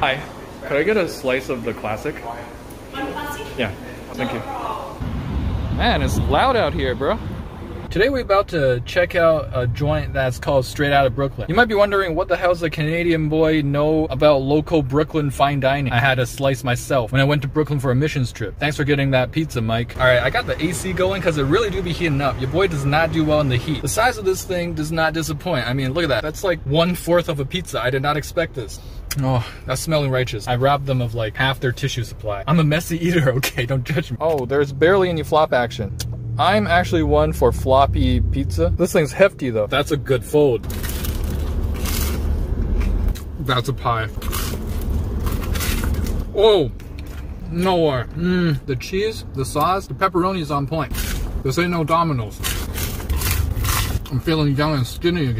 Hi. Could I get a slice of the classic? One classic? Yeah. Thank you. Man, it's loud out here, bro. Today we're about to check out a joint that's called Straight Out of Brooklyn. You might be wondering what the hell's a Canadian boy know about local Brooklyn fine dining? I had a slice myself when I went to Brooklyn for a missions trip. Thanks for getting that pizza, Mike. All right, I got the AC going because it really do be heating up. Your boy does not do well in the heat. The size of this thing does not disappoint. I mean, look at that. That's like one fourth of a pizza. I did not expect this. Oh, that's smelling righteous. I robbed them of like half their tissue supply. I'm a messy eater, okay? Don't judge me. Oh, there's barely any flop action. I'm actually one for floppy pizza. This thing's hefty though. That's a good fold. That's a pie. Whoa! Nowhere. Mmm. The cheese, the sauce, the pepperoni is on point. This ain't no Domino's. I'm feeling young and skinny again.